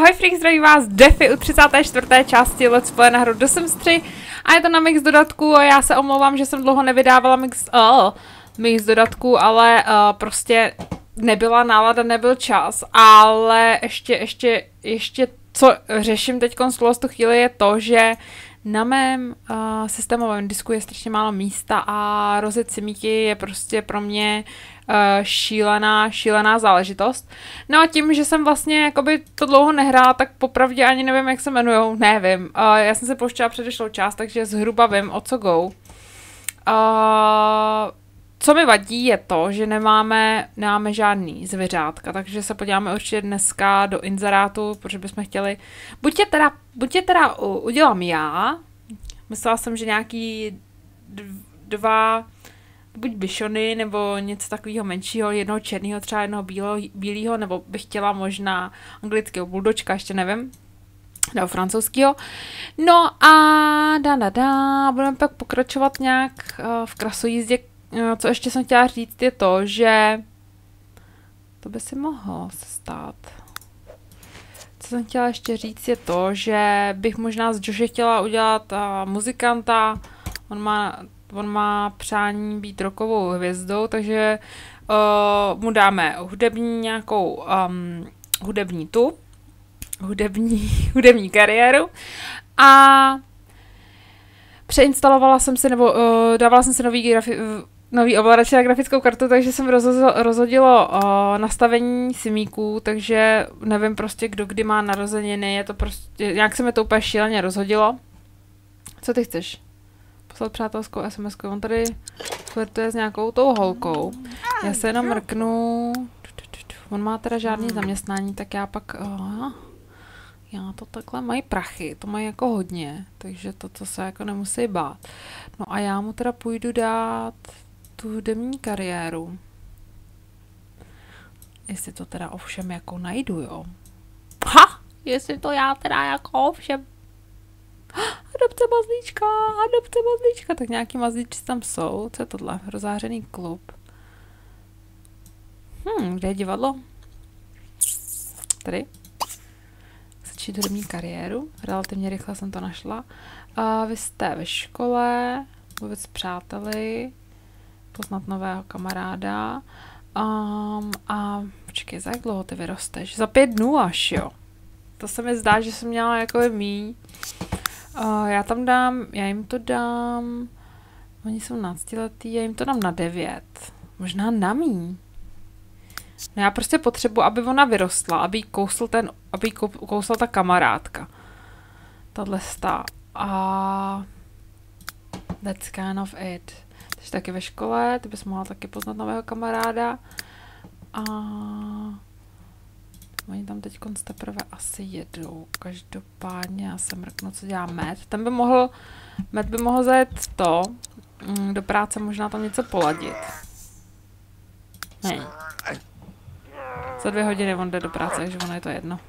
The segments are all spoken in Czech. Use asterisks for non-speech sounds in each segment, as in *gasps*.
Ahoj Freak, zdraví vás Defy u 34. části Let's Play na hru The Sims 3 a je to na mix dodatku a já se omlouvám, že jsem dlouho nevydávala mix, oh, mix dodatku, ale uh, prostě nebyla nálada, nebyl čas, ale ještě, ještě, ještě co řeším teď z tu chvíli je to, že na mém uh, systémovém disku je strašně málo místa a rozjet simíky je prostě pro mě uh, šílená, šílená záležitost. No a tím, že jsem vlastně jakoby to dlouho nehrála, tak popravdě ani nevím, jak se jmenujou, nevím. Uh, já jsem se pouštěla předešlou část, takže zhruba vím, o co go. Uh, co mi vadí je to, že nemáme, nemáme žádný zvěřátka, takže se podíváme určitě dneska do inzerátu, protože bychom chtěli, buď je teda, buď je teda udělám já, myslela jsem, že nějaký dva, buď byšony, nebo něco takového menšího, jednoho černého, třeba jednoho bílého, nebo bych chtěla možná anglického buldočka, ještě nevím, nebo francouzského. No a da, da, da, budeme pak pokračovat nějak uh, v krasojízdě Eh, co ještě jsem chtěla říct, je to, že to by si mohlo se stát. Co jsem chtěla ještě říct, je to, že bych možná z Joshe chtěla udělat uh, muzikanta. On má, on má přání být rokovou hvězdou, takže uh, mu dáme hudební nějakou um, hudební tu, hudební, *laughs* hudební kariéru a přeinstalovala jsem si, nebo uh, dávala jsem si nový grafi- nový ovladač na grafickou kartu, takže jsem rozhodilo uh, nastavení simíků, takže nevím prostě, kdo kdy má narozeniny, je to prostě, nějak se mi to úplně šíleně rozhodilo. Co ty chceš? Poslat přátelskou sms -ku. On tady flirtuje s nějakou tou holkou. Já se jenom mrknu. On má teda žádný zaměstnání, tak já pak... Uh, já to takhle mají prachy, to mají jako hodně, takže to, to se jako nemusí bát. No a já mu teda půjdu dát tu hudební kariéru. Jestli to teda ovšem jako najdu, jo. Ha! Jestli to já teda jako ovšem... *gasps* Adopce mazlíčka, adopce mazlíčka. Tak nějaký mazlíčci tam jsou. Co je tohle? Rozářený klub. Hm, kde je divadlo? Tady. Začít hudební kariéru. Relativně rychle jsem to našla. A vy jste ve škole, s přáteli, poznat nového kamaráda. Um, a počkej, za jak dlouho ty vyrosteš? Za pět dnů až, jo. To se mi zdá, že jsem měla jako mý. Uh, já tam dám, já jim to dám, oni jsou náctiletý, já jim to dám na devět. Možná na mý. No já prostě potřebuji, aby ona vyrostla, aby jí kousl ten, aby jí kousla ta kamarádka. Tahle stá. A that's kind of it jsi taky ve škole, ty bys mohla taky poznat nového kamaráda. A oni tam teď teprve asi jedou. Každopádně já se mrknu, co dělá Med. Ten by mohl, Med by mohl zajet to, mm, do práce možná tam něco poladit. Ne. Za dvě hodiny on jde do práce, takže ono je to jedno.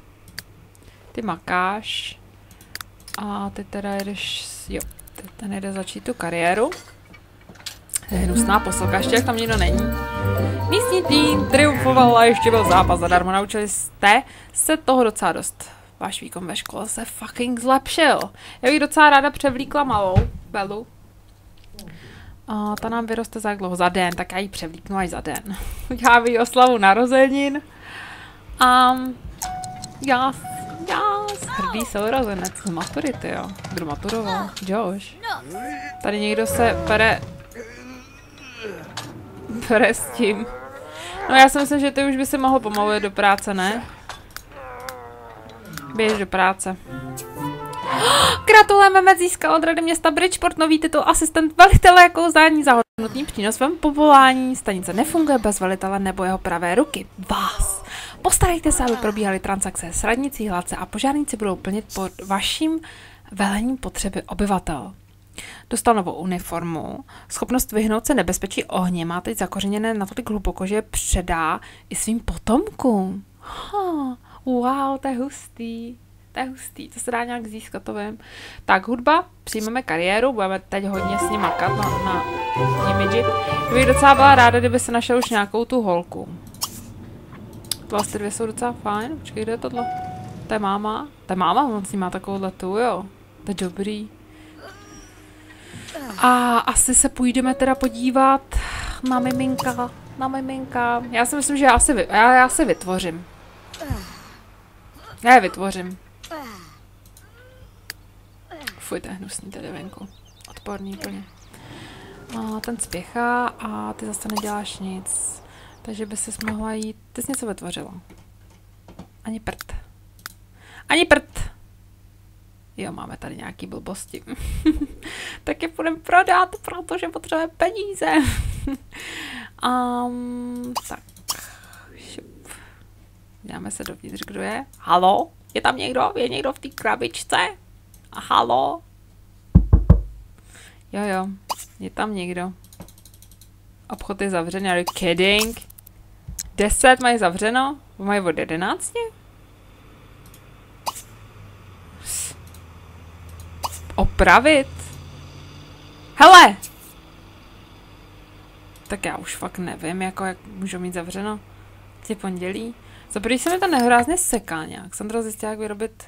Ty makáš. A ty teda jedeš, jo, ten jde začít tu kariéru. To je hnusná posilka, ještě jak tam nikdo není. Místní tým triumfoval a ještě byl zápas zadarmo. Naučili jste se toho docela dost. Váš výkon ve škole se fucking zlepšil. Já bych docela ráda převlíkla malou Belu. A ta nám vyroste za jak dlouho? Za den, tak já ji převlíknu až za den. *laughs* Já jí oslavu narozenin. A já, já hrdý sourozenec z maturity, jo. Kdo maturoval? Josh. Tady někdo se pere Bere s tím. No já si myslím, že ty už by si mohl pomalu do práce, ne? Běž do práce. *gasps* Gratulujeme, Med získal od Rady města Bridgeport nový titul asistent velitele jako zdání za hodnotný přínos svém povolání. Stanice nefunguje bez velitele nebo jeho pravé ruky. Vás. Postarejte se, aby probíhaly transakce s radnicí, hladce a požárníci budou plnit pod vaším velením potřeby obyvatel. Dostal novou uniformu. Schopnost vyhnout se nebezpečí ohně má teď zakořeněné natolik hluboko, že je předá i svým potomkům. Ha, wow, to je hustý. To je hustý, to se dá nějak získat, to vím. Tak, hudba, přijmeme kariéru, budeme teď hodně s ním makat na, na imidži. Bych docela byla ráda, kdyby se našel už nějakou tu holku. Ty dvě jsou docela fajn. Počkej, kde je tohle? To je máma? To je máma, on si má takovou tu, jo. To je dobrý. A asi se půjdeme teda podívat na miminka, na miminka. Já si myslím, že já si, já, já si vytvořím. Já je vytvořím. Fuj, to je hnusný tady venku. Odporný úplně. A ten spěchá a ty zase neděláš nic. Takže by si mohla jít... Ty jsi něco vytvořila. Ani prd. Ani prd! jo, máme tady nějaký blbosti, *laughs* tak je půjdeme prodat, protože potřebujeme peníze. *laughs* um, tak, šup. Dáme se dovnitř, kdo je. Halo? Je tam někdo? Je někdo v té krabičce? Halo? Jo, jo, je tam někdo. Obchod je zavřený, Ale kidding? 10 mají zavřeno? Mají od 11? spravit? Hele! Tak já už fakt nevím, jako jak můžu mít zavřeno. Tě pondělí. Za první se mi to nehrázně seká nějak. Sandra zjistila, jak vyrobit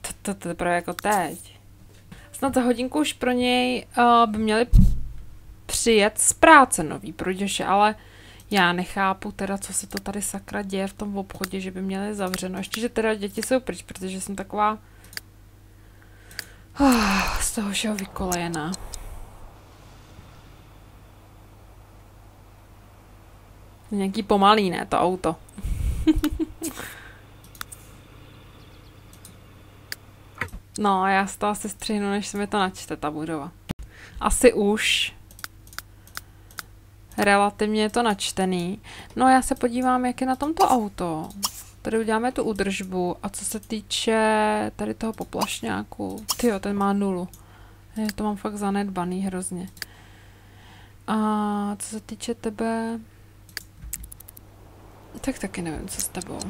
to, to, to teprve jako teď. Snad za hodinku už pro něj uh, by měli přijet z práce nový proděše, ale já nechápu teda, co se to tady sakra děje v tom obchodě, že by měli zavřeno. Ještě, že teda děti jsou pryč, protože jsem taková uh, z toho všeho vykolejená. Nějaký pomalý, ne, to auto. *laughs* no, já z toho asi střihnu, než se mi to načte, ta budova. Asi už. Relativně je to načtený. No já se podívám, jak je na tomto auto. Tady uděláme tu údržbu. A co se týče tady toho poplašňáku, tyjo, ten má nulu. Je, to mám fakt zanedbaný hrozně. A co se týče tebe, tak taky nevím, co s tebou.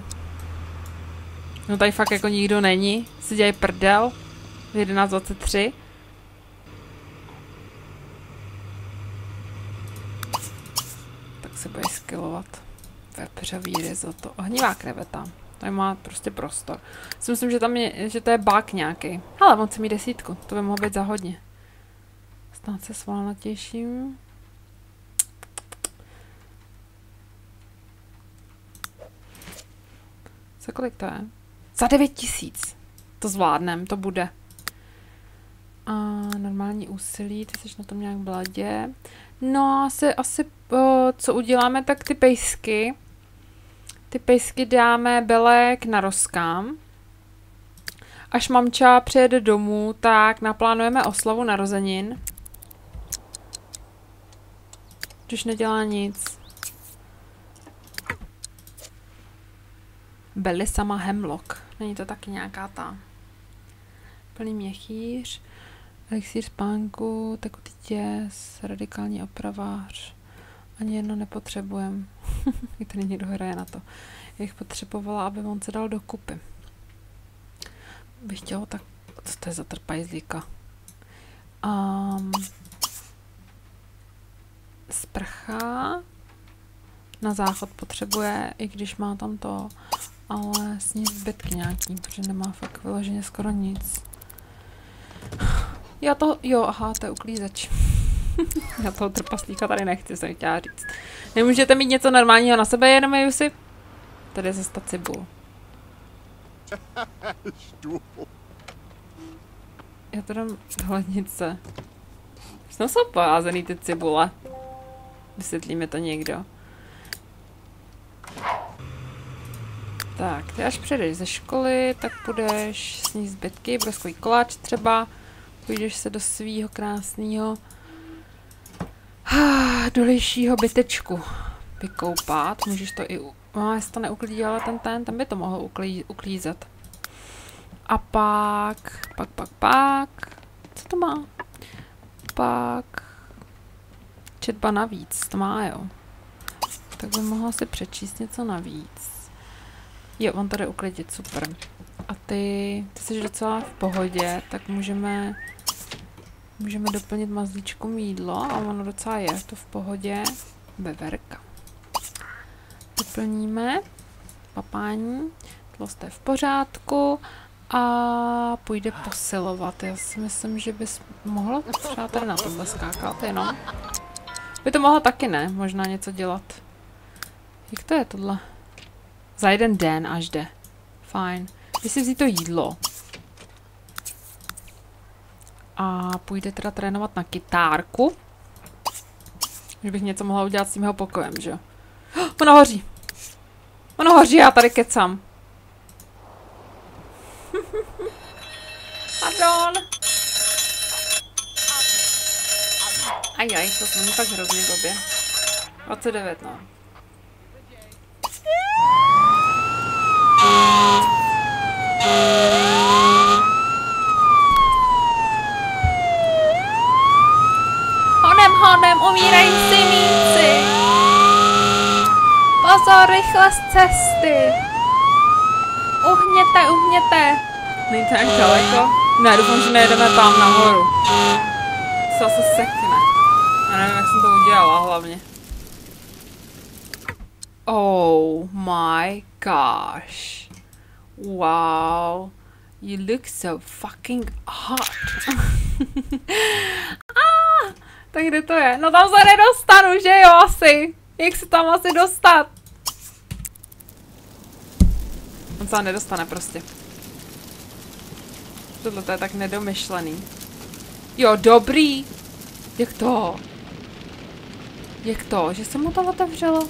No tady fakt jako nikdo není. Si dělají prdel. V 11.23. Tak se bude skillovat. Vepřový risotto. Ohnivá kreveta. Tady má prostě prostor. Si myslím, že tam je, že to je bug nějaký. Ale on si mi desítku. To by mohlo být za hodně. Stát se svalnatějším. Za kolik to je? Za 9 tisíc. To zvládnem, to bude. A normální úsilí, ty jsi na tom nějak bladě. No, asi, asi co uděláme, tak ty pejsky. Ty pejsky dáme belek na rozkám. Až mamča přijede domů, tak naplánujeme oslavu narozenin. Když nedělá nic. Belisama Hemlock. Není to taky nějaká ta plný měchýř. Elixír spánku, tekutý těs, radikální opravář. Ani jedno nepotřebujem. *laughs* I tady někdo hraje na to. Já bych potřebovala, aby on se dal do kupy. Bych chtěla tak... Co to je za trpajzlíka? Um, sprcha na záchod potřebuje, i když má tam to ale ní zbytky nějaký, protože nemá fakt vyloženě skoro nic. Já to, jo, aha, to je uklízeč. *laughs* Já toho trpaslíka tady nechci, jsem chtěla říct. Nemůžete mít něco normálního na sebe, jenom je si... Tady je zase ta cibul. Já to dám hlednice. Jsem jsou poházený ty cibule. Vysvětlí mi to někdo. Tak, ty až přijdeš ze školy, tak půjdeš sníst zbytky, broskový koláč třeba, půjdeš se do svýho krásného dolejšího bytečku vykoupat, můžeš to i, no, jestli to neuklídila ten ten, tam by to mohl uklí, uklízet. A pak, pak, pak, pak, co to má? Pak, četba navíc, to má jo. Tak by mohla si přečíst něco navíc. Jo, on tady uklidit, super. A ty, ty jsi docela v pohodě, tak můžeme můžeme doplnit mazlíčku jídlo a ono docela je to v pohodě. Beverka. Doplníme papání. Tlost je v pořádku a půjde posilovat. Já si myslím, že bys mohla třeba tady na tomhle skákat jenom. By to mohla taky ne, možná něco dělat. Jak to je tohle? Za jeden den až jde. Fajn. Když si vzít to jídlo. A půjde teda trénovat na kytárku. Že bych něco mohla udělat s tím jeho pokojem, že jo? *gasps* Ono hoří. Ono hoří, já tady kecám. *laughs* Pardon. Ajaj, to jsme tak hrozně době. 29, no. Honem, *laughs* Pozor, rychle z cesty. Uhněte, uhněte. Není to nějak daleko? Ne, doufám, že nejedeme tam nahoru. Co se sekne. Já nevím, jak jsem to udělala hlavně. Oh my gosh. Wow. You look so fucking hot. *laughs* ah, tak kde to je? No tam se nedostanu, že jo asi. Jak se tam asi dostat? On se nedostane prostě. Tohle to je tak nedomyšlený. Jo, dobrý. Jak to? Jak to? Že jsem mu to otevřela?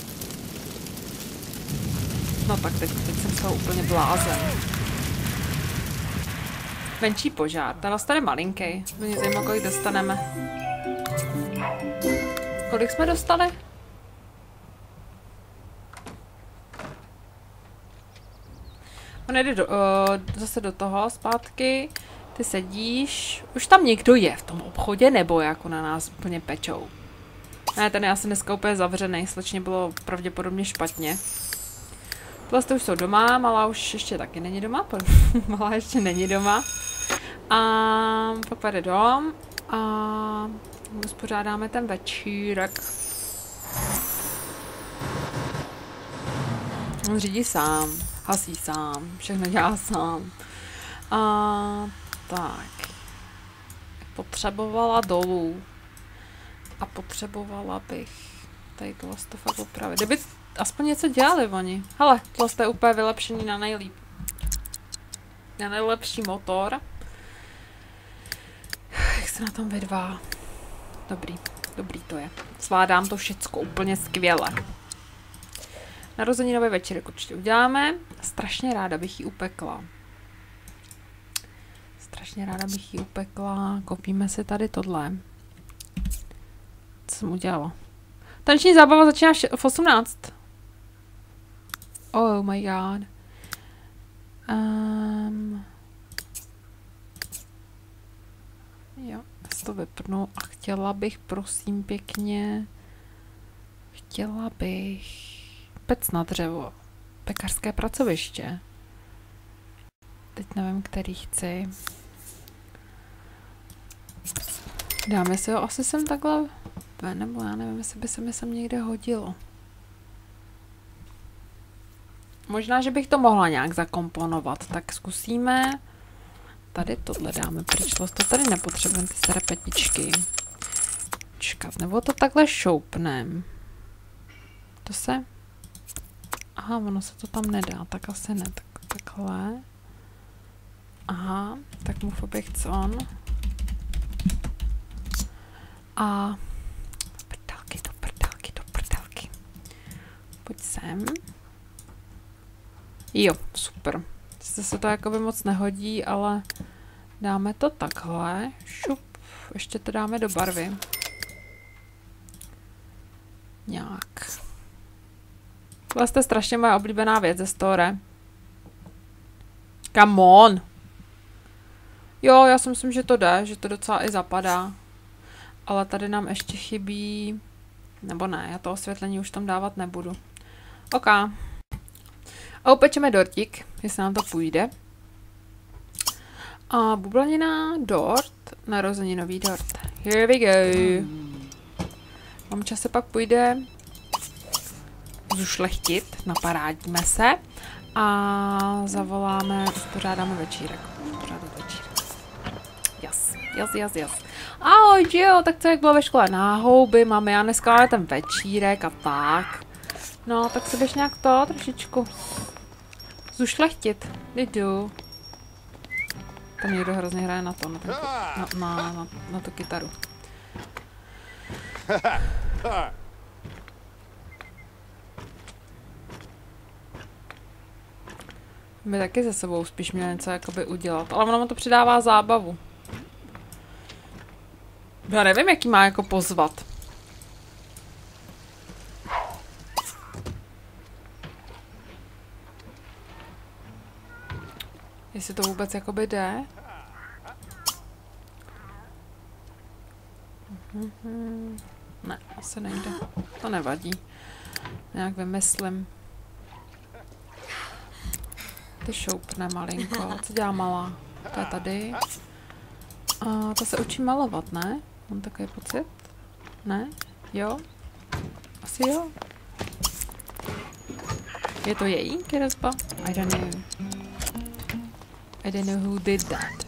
No tak teď, teď jsem se úplně blázen. Menší požár. Ten dostane malinký. Mě zajímá, kolik dostaneme. Kolik jsme dostali? On jde do, uh, zase do toho zpátky. Ty sedíš. Už tam někdo je v tom obchodě, nebo jako na nás úplně pečou? Ne, ten je asi dneska úplně zavřený. Slečně bylo pravděpodobně špatně. Tohle už jsou doma, malá už ještě taky není doma. *laughs* malá ještě není doma. A pak půjde dom a uspořádáme ten večírek. On řídí sám, hasí sám, všechno dělá sám. A tak. Potřebovala dolů. A potřebovala bych tady tohle to fakt opravit. Kdyby aspoň něco dělali oni. Hele, tohle je úplně vylepšení na nejlíp. Na nejlepší motor. Jak se na tom vydvá. Dobrý, dobrý to je. Zvládám to všecko úplně skvěle. Narozeninové večerek určitě uděláme. Strašně ráda bych ji upekla. Strašně ráda bych ji upekla. Kopíme si tady tohle. Co jsem udělala? Taneční zábava začíná v 18. Oh my god. Um, jo, já to vypnu a chtěla bych, prosím pěkně, chtěla bych pec na dřevo, pekařské pracoviště. Teď nevím, který chci. Dáme si ho asi sem takhle ven, nebo já nevím, jestli by se mi sem někde hodilo. Možná, že bych to mohla nějak zakomponovat, tak zkusíme. Tady tohle dáme pryč, to tady nepotřebujeme, ty staré petičky. Čekat, nebo to takhle šoupnem. To se... Aha, ono se to tam nedá, tak asi ne, tak, takhle. Aha, tak mu objekt on. A prdelky, do prdelky, do prdelky. Pojď sem. Jo, super. Zde se to jakoby moc nehodí, ale dáme to takhle. Šup. Ještě to dáme do barvy. Nějak. Tohle je strašně moje oblíbená věc ze store. Come on! Jo, já si myslím, že to jde, že to docela i zapadá. Ale tady nám ještě chybí... Nebo ne, já to osvětlení už tam dávat nebudu. OK. A upečeme dortík, jestli nám to půjde. A bublanina, dort, narozeninový dort. Here we go. Mám čas se pak půjde zušlechtit, naparádíme se. A zavoláme, pořádáme večírek. Pořádat večírek. Jas, jas, jas, jas. Ahoj, Gio, tak co jak bylo ve škole? Na houby, máme já dneska máme ten večírek a tak. No, tak se běž nějak to trošičku zušlechtit. Jdu. Tam někdo hrozně hraje na to, na, ten, na, na, na, na tu kytaru. By taky se sebou spíš měl něco jakoby udělat, ale ono mu to přidává zábavu. Já nevím, jaký má jako pozvat. Jestli to vůbec jakoby jde. Mhm. Ne, asi nejde. To nevadí. Nějak vymyslím. Ty šoupne malinko. *laughs* Co dělá malá? To je tady. A to se učí malovat, ne? Mám takový pocit? Ne? Jo? Asi jo. Je to její kresba? I don't know. I don't know who did that.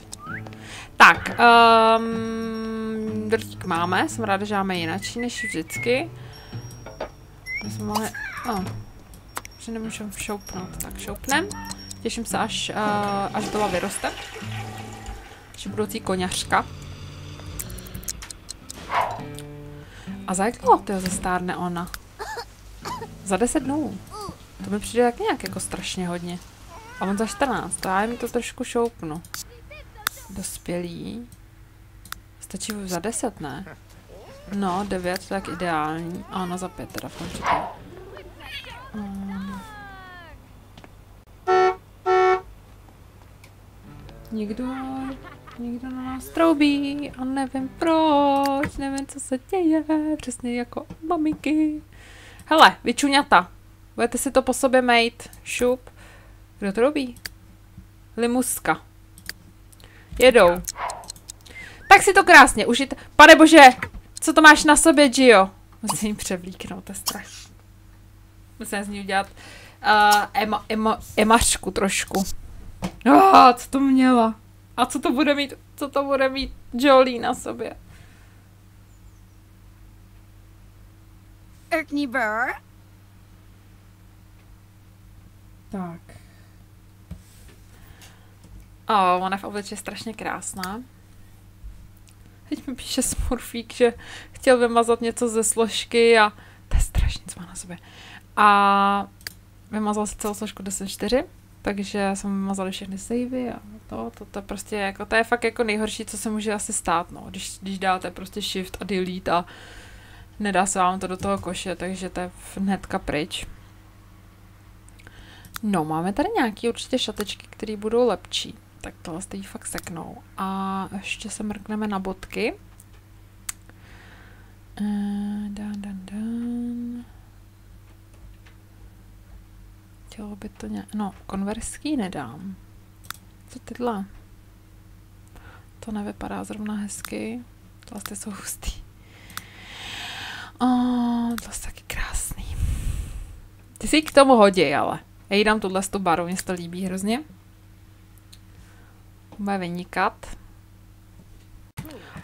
Tak, um, drtík máme, jsem ráda, že máme jinačí než vždycky. My jsme mohli, oh, že nemůžu šoupnout, tak šoupnem. Těším se, až, uh, až byla vyroste. Až budoucí koněřka. A za jak dlouho to zestárne ona? Za 10 dnů. To mi přijde jak nějak jako strašně hodně. A on za 14, to já mi to trošku šoupnu. Dospělý. Stačí za 10, ne? No, 9, tak ideální. Ano, za 5 teda v tom případě. Nikdo, nikdo na nás troubí a nevím proč, nevím, co se děje, přesně jako maminky. Hele, vyčuňata, budete si to po sobě mít, šup. Kdo to robí? Limuska. Jedou. Tak si to krásně užijte. Pane bože, co to máš na sobě, Gio? Musím jim převlíknout, to je strašný. Musím z ní udělat uh, ema, ema, emařku trošku. Oh, co to měla? A co to bude mít, co to bude mít Jolie na sobě? Erkny Burr. Tak. O, oh, ona v obliče je strašně krásná. Teď mi píše Smurfík, že chtěl vymazat něco ze složky a to je strašně, co má na sobě. A vymazal si celou složku 10.4, takže jsem vymazal všechny savey a to, to, to prostě jako, to je fakt jako nejhorší, co se může asi stát, no, když, když dáte prostě shift a delete a nedá se vám to do toho koše, takže to je hnedka pryč. No, máme tady nějaké určitě šatečky, které budou lepší. Tak tohle stojí fakt seknou. A ještě se mrkneme na bodky. Uh, dan, dan, dan. Chtělo by to nějak... No, konverský nedám. Co tyhle? To nevypadá zrovna hezky. Tohle jsou hustý. Oh, to je taky krásný. Ty si k tomu hodí, ale. Já jí dám tuhle tu baru, mně se to líbí hrozně. Bude vynikat.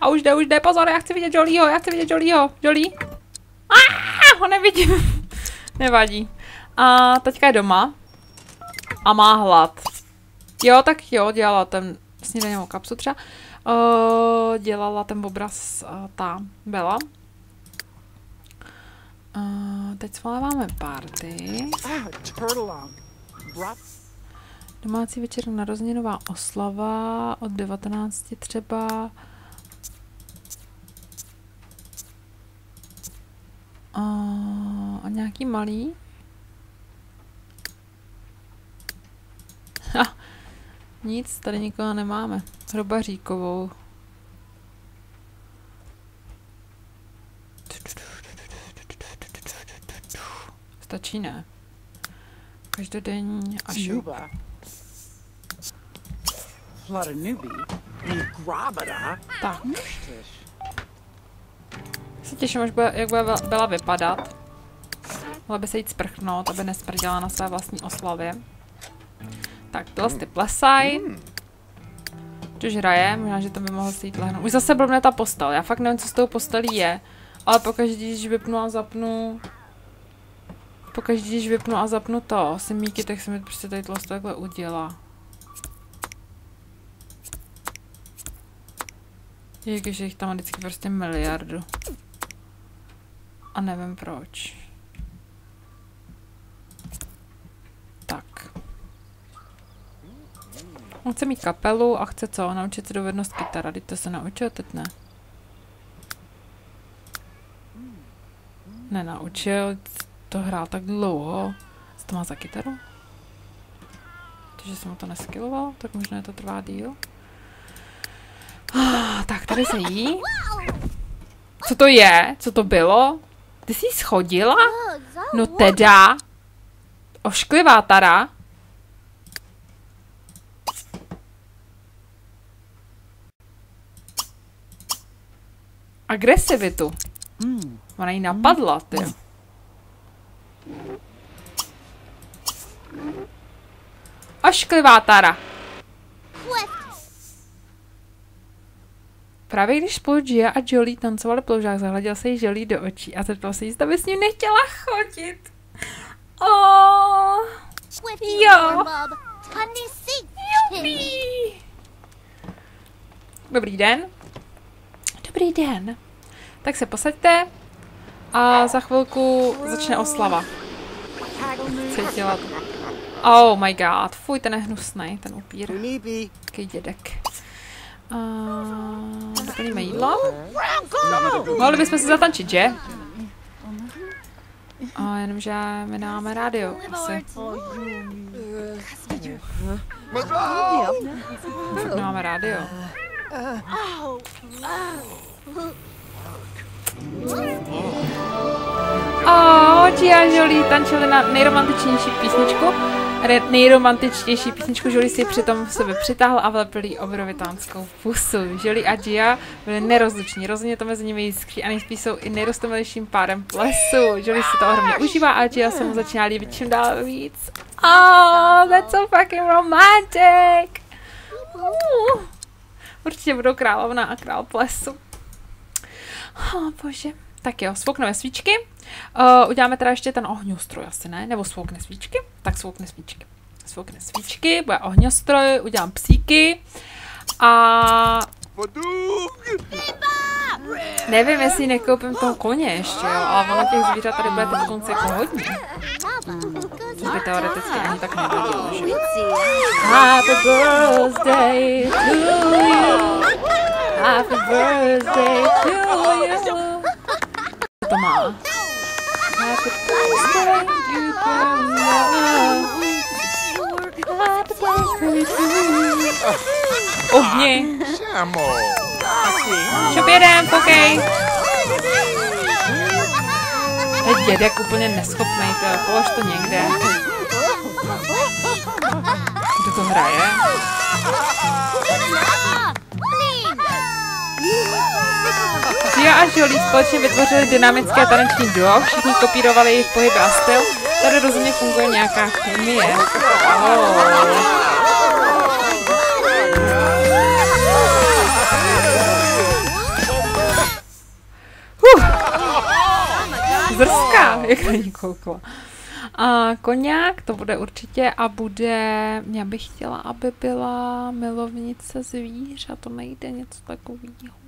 A už jde, už jde, pozor, já chci vidět Jolího, já chci vidět Jolího. Jolie? Ah, ho nevidím. *laughs* Nevadí. A teďka je doma. A má hlad. Jo, tak jo, dělala ten snídaněvou kapsu třeba. Uh, dělala ten obraz uh, ta Bela. Uh, teď svoláváme party. Domácí večer narozeninová oslava od 19 třeba. Uh, a nějaký malý? Ha, nic, tady nikoho nemáme. Hrobaříkovou. Stačí ne. Každodenní a šup. Tak. Se těším, až bude, jak bude byla vypadat. Mohla by se jít sprchnout, aby nesprděla na své vlastní oslavě. Tak, tyhle ty plesaj. Což hraje, možná, že to by mohlo jít lehnout. Už zase blbne ta postel, já fakt nevím, co s tou postelí je. Ale pokaždé, když vypnu a zapnu... Pokaždé, když vypnu a zapnu to, simíky, tak se mi prostě tady tohle takhle udělá. Je, že jich tam vždycky prostě miliardu. A nevím proč. Tak. On chce mít kapelu a chce co? Naučit se dovednost kytara. Teď to se naučil, teď ne. Nenaučil, to hrál tak dlouho. Co to má za kytaru? Takže jsem mu to neskiloval, tak možná to trvá díl. Ah, tak, tady se jí. Co to je? Co to bylo? Ty jsi schodila? No teda. Ošklivá Tara. Agresivitu. Ona jí napadla, ty. Ošklivá Tara. Právě když spolu Gia a Jolie tancovali ploužák, zahleděl se jí Jolie do očí a zeptal se jí, zda by s ním nechtěla chodit. Oh, jo. Jupi. Dobrý den. Dobrý den. Tak se posaďte a za chvilku začne oslava. Cítila to. Oh my god, fuj, ten je hnusný, ten upír. Taký dědek. Uh, doplníme jídlo. Mohli bychom si zatančit, že? A jenomže my máme rádio, asi. Fakt nemáme rádio. Oh, Gia Jolie tančili na nejromantičnější písničku. Nejromantičtější písničku Jolie si přitom v sebe přitáhl a vlepil jí obrovitánskou pusu. Jolie a Gia byli nerozluční, rozhodně to mezi nimi jiskří a nejspíš jsou i nejrostomilejším párem plesu. Jolie si to ohromně užívá a Gia se mu začíná líbit čím dál víc. Oh, that's so fucking romantic! Uh, určitě budou královna a král plesu. Oh, bože. Tak jo, svoukneme svíčky. Uh, uděláme teda ještě ten ohňostroj, asi ne? Nebo svoukne svíčky? Tak svoukne svíčky. Svoukne svíčky, bude ohňostroj, udělám psíky. A... Nevím, jestli nekoupím toho koně ještě, jo, ale ono těch zvířat tady bude teď konce jako hodně. Což by teoreticky ani tak nevadilo, že? Happy birthday to you. Happy birthday to you. To má? Happy birthday you can love. Happy birthday to you. Ohni. Šup jedem, koukej. To je dědek úplně neschopný, to polož to někde. Kdo to hraje? A Jolie společně vytvořili dynamické taneční duo, všichni kopírovali jejich pohyb a styl, tady rozhodně funguje nějaká chemie. Oh. Zrská, jak na ní koukla. A koněk to bude určitě a bude, já bych chtěla, aby byla milovnice zvířat, to nejde něco takového.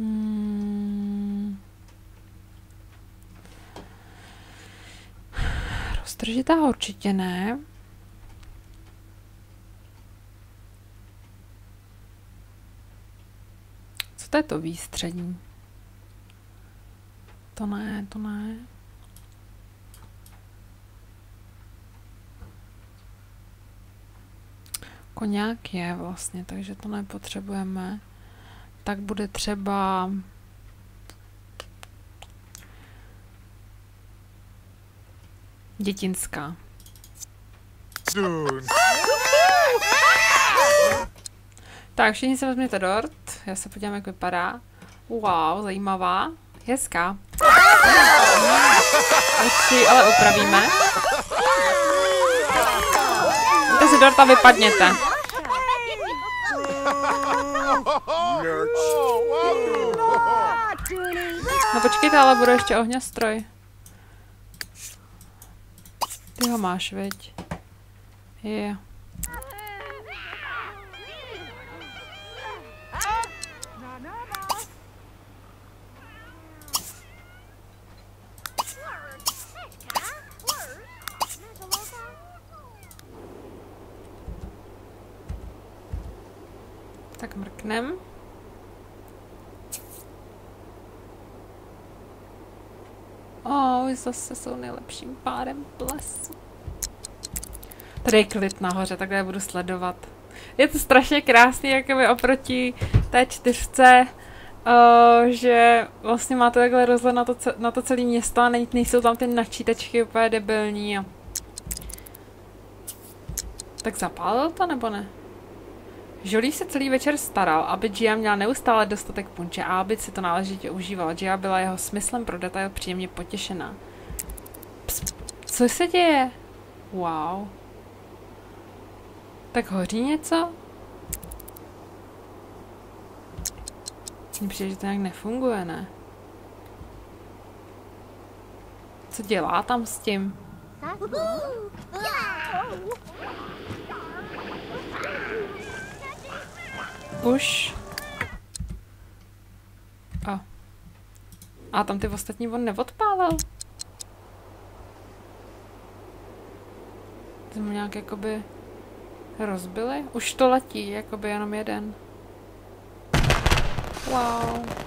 Hmm. Roztržitá určitě ne. Co to je to výstřední? To ne, to ne. Koněk je vlastně, takže to nepotřebujeme. Tak bude třeba dětinská. Tak, všichni se vezměte dort. Já se podívám, jak vypadá. Wow, zajímavá. Hezká. Oči ale opravíme. z dorta vypadněte. No počkejte, ale bude ještě ohňastroj. Ty ho máš, veď? Je. Yeah. Tak mrknem. Oh, zase jsou nejlepším párem plesu. Tady je klid nahoře, takhle já budu sledovat. Je to strašně krásný, jakoby oproti té čtyřce, uh, že vlastně máte takhle rozhled na to, na to celé město a nejsou tam ty načítečky úplně debilní. Tak zapálil to nebo ne? Jolie se celý večer staral, aby Gia měla neustále dostatek punče a aby si to náležitě užívala. Gia byla jeho smyslem pro detail příjemně potěšená. Pst, co se děje? Wow. Tak hoří něco? Mně přijde, že to nějak nefunguje, ne? Co dělá tam s tím? Už. A. A tam ty ostatní on neodpálil. Ty mu nějak jakoby rozbili? Už to letí, jakoby jenom jeden. Wow.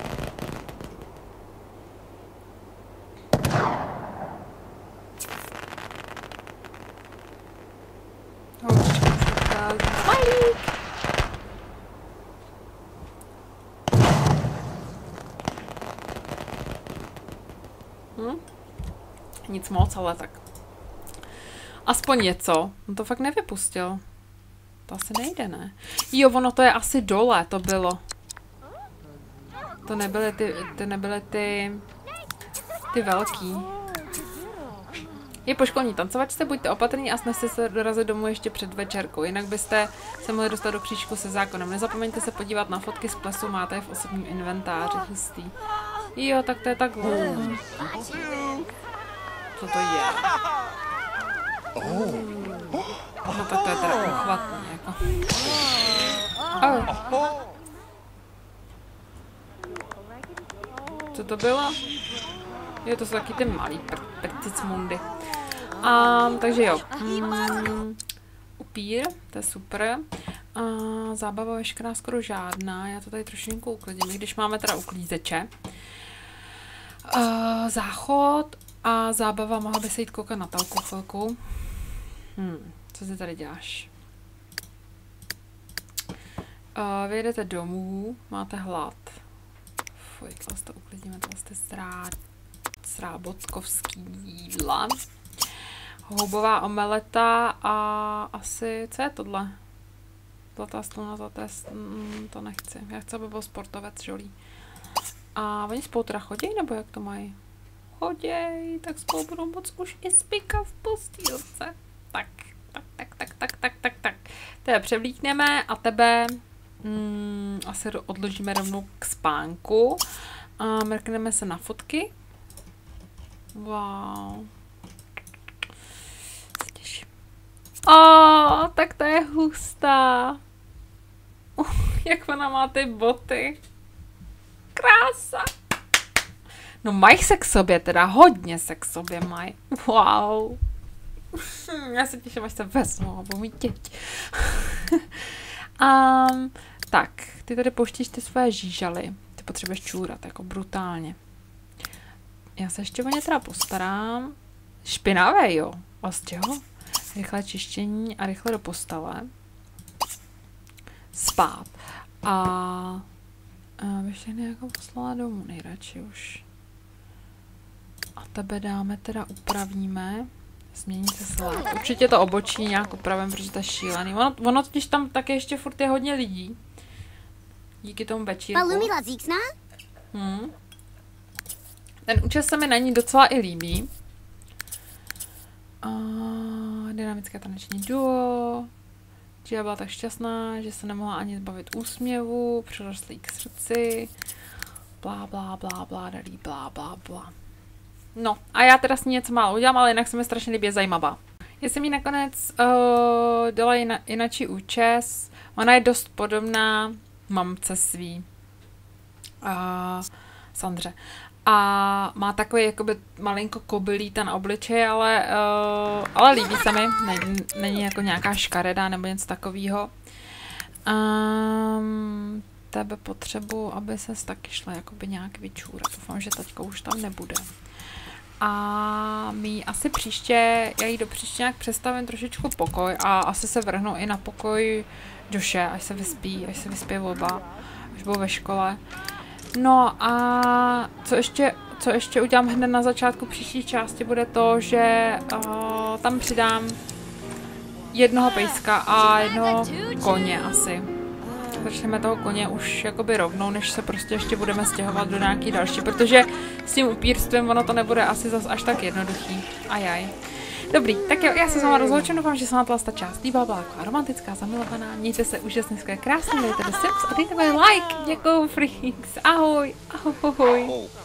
Hm? Nic moc, ale tak. Aspoň něco. On to fakt nevypustil. To asi nejde, ne? Jo, ono to je asi dole, to bylo. To nebyly ty, ty nebyly ty, ty velký. Je po školní tancovačce, buďte opatrní a snažte se dorazit domů ještě před večerkou, jinak byste se mohli dostat do křížku se zákonem. Nezapomeňte se podívat na fotky z plesu, máte je v osobním inventáři, hustý. Jo, tak to je tak. Co to je? No tak to je teda uchvatný, jako. Oh. Co to bylo? Je to jsou taky ty malý pr mundy. Um, takže jo. Mm, upír, to je super. A zábava veškerá skoro žádná. Já to tady trošku uklidím, když máme teda uklízeče. Uh, záchod a zábava, mohla by se jít koukat na talku chvilku. Hmm, co si tady děláš? Uh, vyjedete domů, máte hlad. Fuj, tohle to uklidíme, tohle jste srá, srábotkovský jídla. Houbová omeleta a asi, co je tohle? Zlatá sluna, zlaté, mm, to nechci. Já chci, aby byl sportovec žolí. A oni spolu chodí, nebo jak to mají? Choděj, tak spolu budou moc už i spíka v postýlce. Tak, tak, tak, tak, tak, tak, tak, tak. Tebe převlíkneme a tebe mm, asi odložíme rovnou k spánku. A mrkneme se na fotky. Wow. O, tak to je hustá. Uh, jak ona má ty boty. Krása. No mají se k sobě, teda hodně se k sobě mají. Wow. *laughs* Já se těším, až se vezmu a budu mít děť. um, tak, ty tady pouštíš ty své žížaly. Ty potřebuješ čůrat, jako brutálně. Já se ještě o ně teda postarám. Špinavé, jo. Z čeho? Rychlé čištění a rychle do postele. Spát. A a všechny jako poslala domů nejradši už. A tebe dáme teda upravíme. Změní se slát. Určitě to obočí nějak upravím, protože to je šílený. Ono, ono totiž tam také ještě furt je hodně lidí. Díky tomu večírku. Hmm. Ten účest se mi na ní docela i líbí. A dynamické taneční duo. že byla tak šťastná, že se nemohla ani zbavit úsměvu, přirostlý k srdci, blá, blá, blá, blá, dalí, blá, blá, blá. No, a já teda s ní něco málo udělám, ale jinak se mi strašně líbí, zajímavá. Já jsem jí nakonec uh, dala jina, jinačí účes. Ona je dost podobná mamce svý. Uh, Sandře. A má takový jakoby malinko kobylí ten obličej, ale, uh, ale líbí se mi. Není, není jako nějaká škareda nebo něco takového. Um, tebe potřebu, aby se taky šla jakoby nějak vyčůrat. Doufám, že teďka už tam nebude. A my asi příště, já jí do příště nějak představím trošičku pokoj a asi se vrhnu i na pokoj Joše, až se vyspí, až se vyspí oba, až budou ve škole. No a co ještě, co ještě udělám hned na začátku příští části, bude to, že uh, tam přidám jednoho pejska a jednoho koně asi. Začneme toho koně už jakoby rovnou, než se prostě ještě budeme stěhovat do nějaký další, protože s tím upírstvím ono to nebude asi zas až tak jednoduchý. Ajaj. Dobrý, tak jo, já se s váma rozloučím, doufám, že se vám ta část líbila, byla taková romantická, zamilovaná. Mějte se úžasně, krásně, dejte do Sims a dejte like, děkuju, freaks, ahoj, ahoj. ahoj.